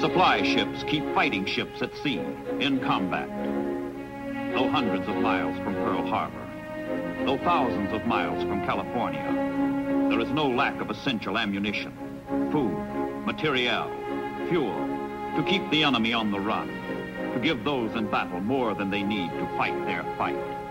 Supply ships keep fighting ships at sea in combat. Though hundreds of miles from Pearl Harbor, though thousands of miles from California, there is no lack of essential ammunition, food, materiel, fuel, to keep the enemy on the run, to give those in battle more than they need to fight their fight.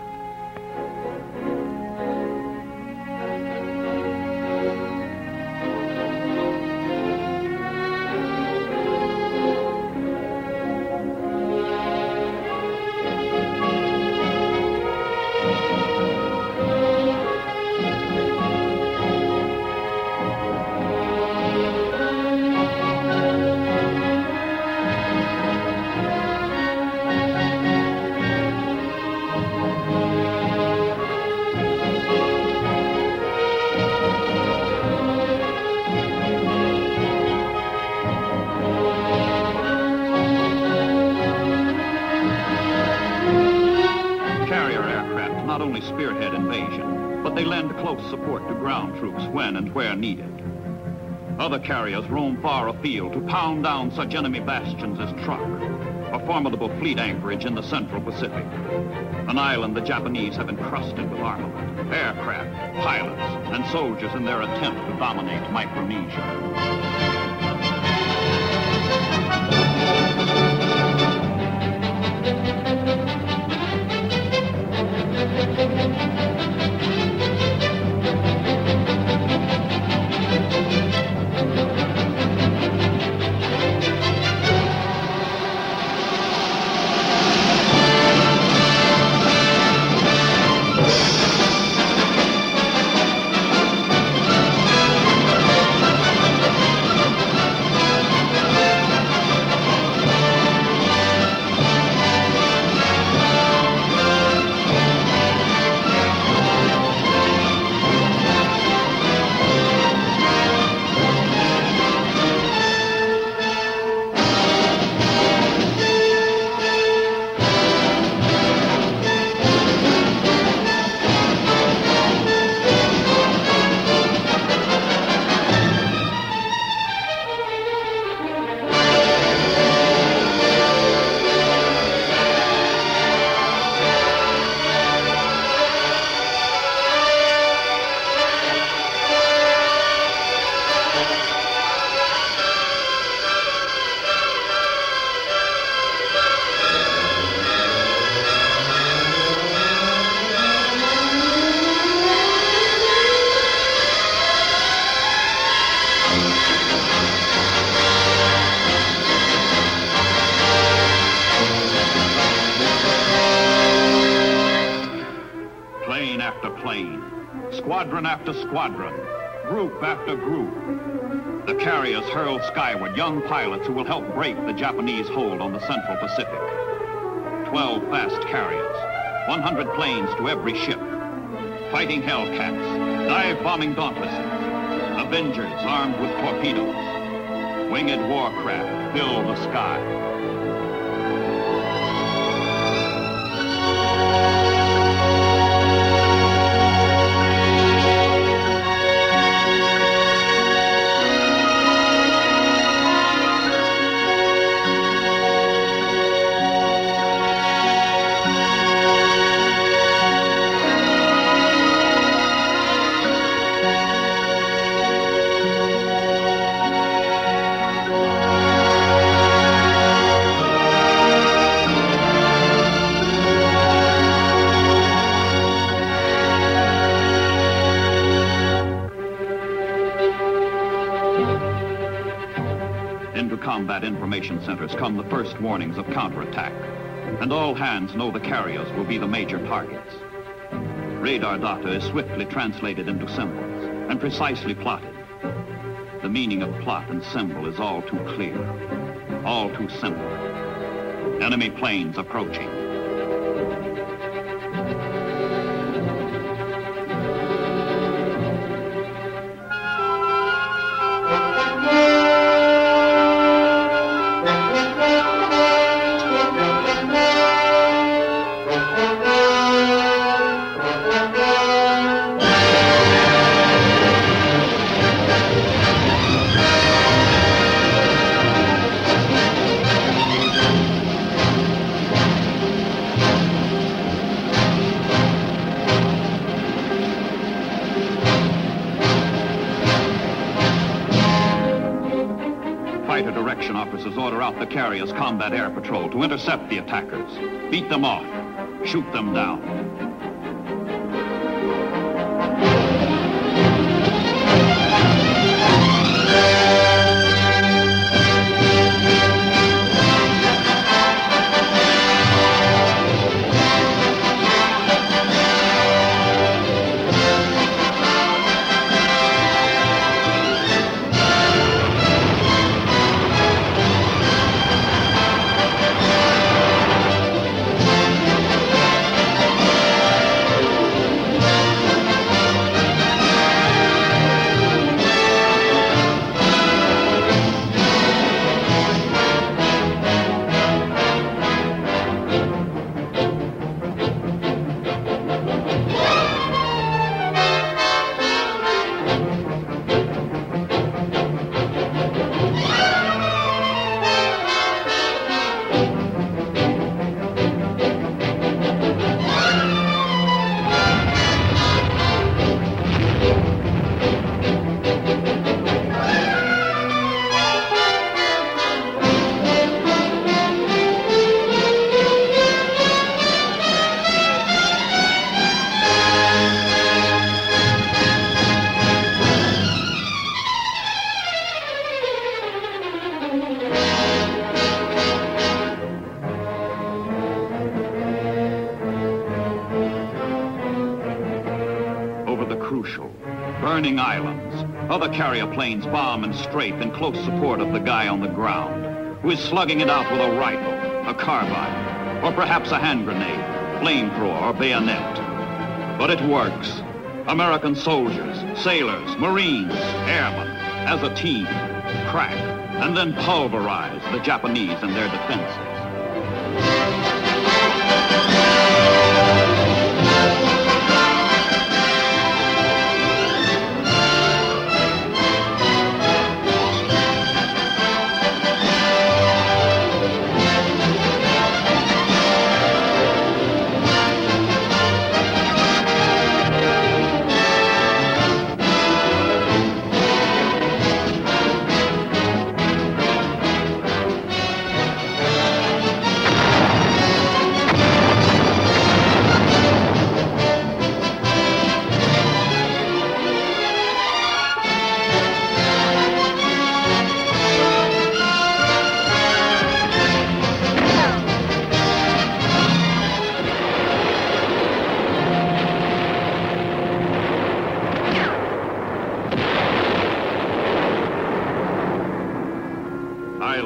Close support to ground troops when and where needed. Other carriers roam far afield to pound down such enemy bastions as Truk, a formidable fleet anchorage in the Central Pacific. An island the Japanese have encrusted with armament, aircraft, pilots, and soldiers in their attempt to dominate Micronesia. Squadron after squadron, group after group. The carriers hurl skyward young pilots who will help break the Japanese hold on the Central Pacific. Twelve fast carriers, 100 planes to every ship, fighting Hellcats, dive-bombing Dauntlesses, Avengers armed with torpedoes, winged warcraft fill the sky. Information centers come the first warnings of counterattack, and all hands know the carriers will be the major targets. Radar data is swiftly translated into symbols and precisely plotted. The meaning of plot and symbol is all too clear, all too simple. Enemy planes approaching. Patrol to intercept the attackers, beat them off, shoot them down. Carrier planes bomb and strafe in close support of the guy on the ground, who is slugging it out with a rifle, a carbine, or perhaps a hand grenade, flamethrower, or bayonet. But it works. American soldiers, sailors, marines, airmen, as a team, crack and then pulverize the Japanese and their defenses.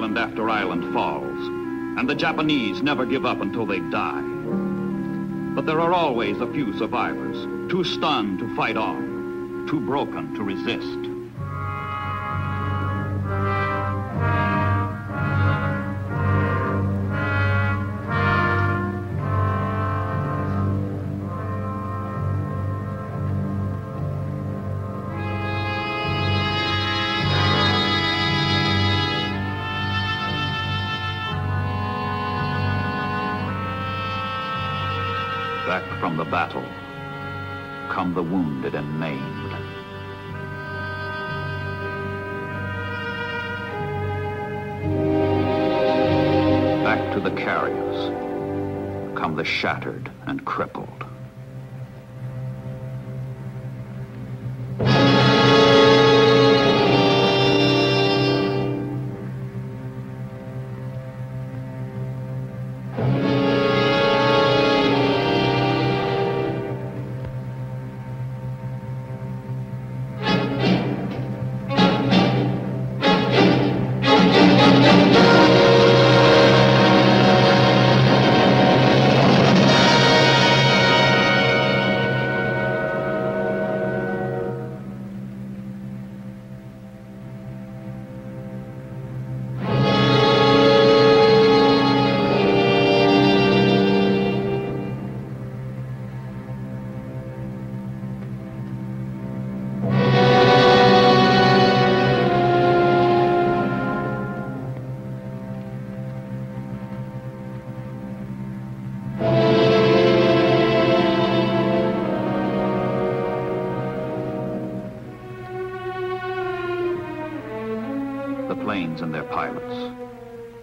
Island after island falls, and the Japanese never give up until they die. But there are always a few survivors, too stunned to fight on, too broken to resist. The battle come the wounded and maimed. Back to the carriers come the shattered and crippled.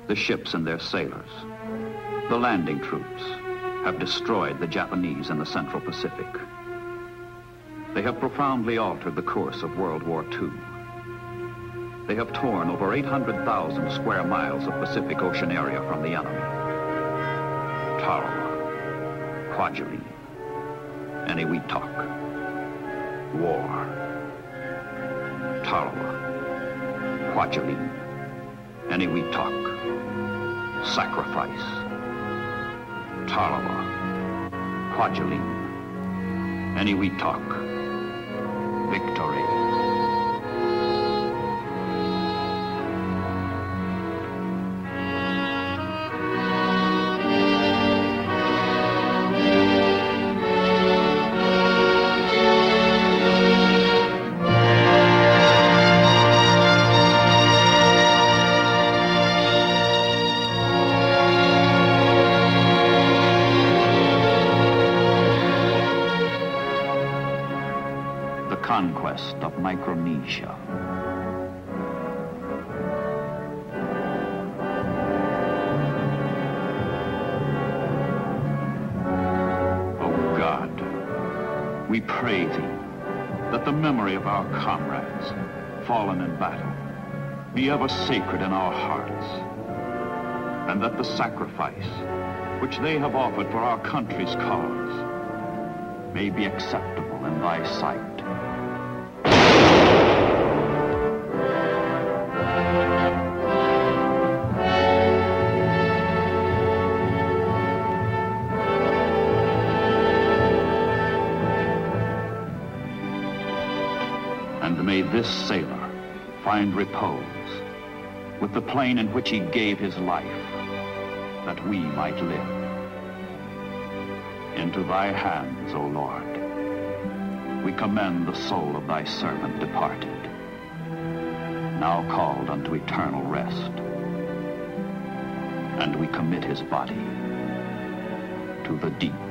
The ships and their sailors, the landing troops have destroyed the Japanese in the Central Pacific. They have profoundly altered the course of World War II. They have torn over 800,000 square miles of Pacific Ocean area from the enemy. Tarawa, Kwajalein, Eniwetok, war. Tarawa, Kwajalein, Eniwetok, sacrifice. Tarawa, Kwajalein, Eniwetok, victory. We pray thee that the memory of our comrades fallen in battle be ever sacred in our hearts, and that the sacrifice which they have offered for our country's cause may be acceptable in thy sight. This sailor find repose with the plane in which he gave his life that we might live. Into thy hands, O Lord, we commend the soul of thy servant departed, now called unto eternal rest. And we commit his body to the deep.